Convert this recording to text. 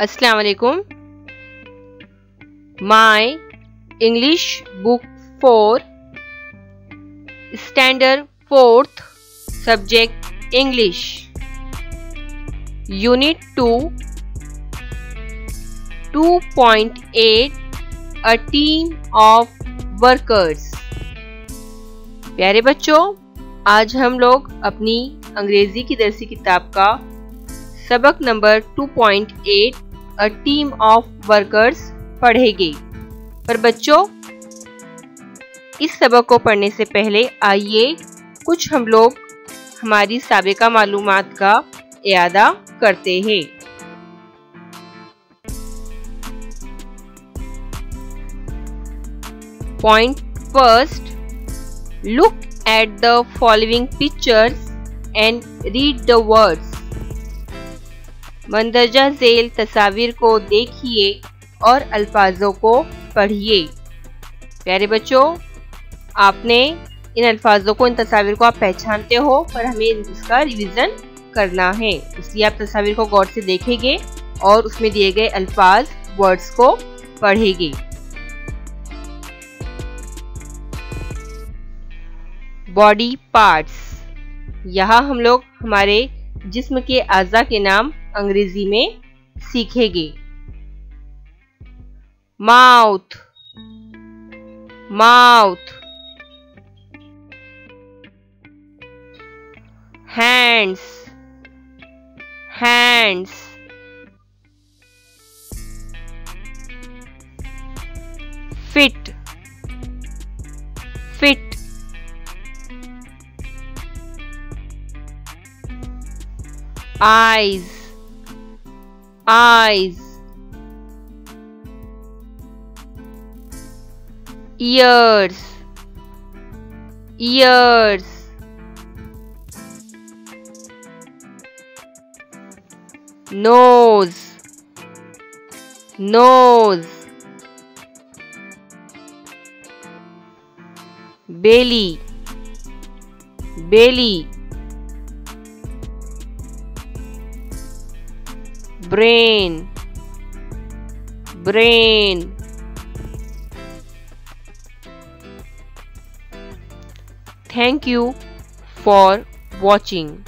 अस्सलाम वालेकुम। My English book four standard fourth subject English unit two two point eight a team of workers प्यारे बच्चों, आज हम लोग अपनी अंग्रेज़ी की दरसी किताब का सबक number 2.8 a team of workers पढ़ेंगे। पर बच्चों, इस सबक को पढ़ने से पहले आइए कुछ हम लोग हमारी सबका मालूम का इरादा करते हैं। Point first look at the following pictures and read the words मंदरजा झेल तस्वीर को देखिए और अल्फाजों को पढ़िए। प्यारे बच्चों, आपने इन अल्फाजों को, इन तस्वीर को आप पहचानते हो, पर हमें इसका रिवीजन करना है। इसलिए आप तस्वीर को गौर से देखेंगे और उसमें दिए गए अल्फाज वर्ड्स को पढ़ेंगे। बॉडी पार्ट्स यहाँ हम लोग, हमारे जिस्म के अज़ा के नाम अंग्रेज़ी में सीखेंगे। Mouth. Mouth. Hands. Hands. Feet. Feet. eyes eyes. Ears. Ears. Nose. Nose. Belly. Belly brain. Brain. Thank you for watching